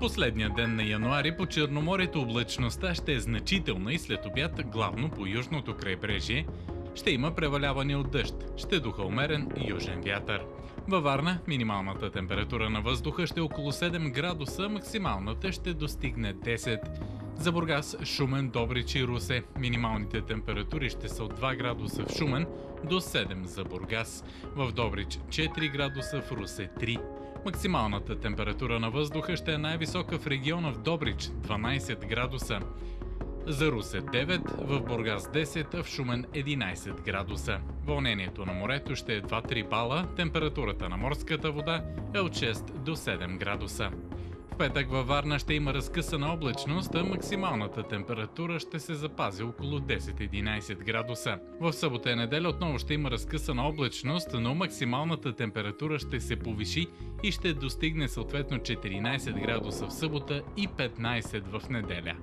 Последния ден на януари по Черноморието облачността ще е значителна и след обяд главно по южното крайбрежие ще има преваляване от дъжд, ще духа умерен южен вятър. Във Варна минималната температура на въздуха ще е около 7 градуса, максималната ще достигне 10. За Бургас, Шумен, Добрич и Русе минималните температури ще са от 2 градуса в Шумен до 7 за Бургас, в Добрич 4 градуса, в Русе 3. Максималната температура на въздуха ще е най-висока в региона в Добрич 12 градуса. За Русе 9, в Бургас 10, а в Шумен 11 градуса. Вълнението на морето ще е 2-3 бала, температурата на морската вода е от 6 до 7 градуса. Петък във Варна ще има разкъсана облачност, а максималната температура ще се запази около 10-11 градуса. В събота и неделя отново ще има разкъсана облачност, но максималната температура ще се повиши и ще достигне съответно 14 градуса в събота и 15 в неделя.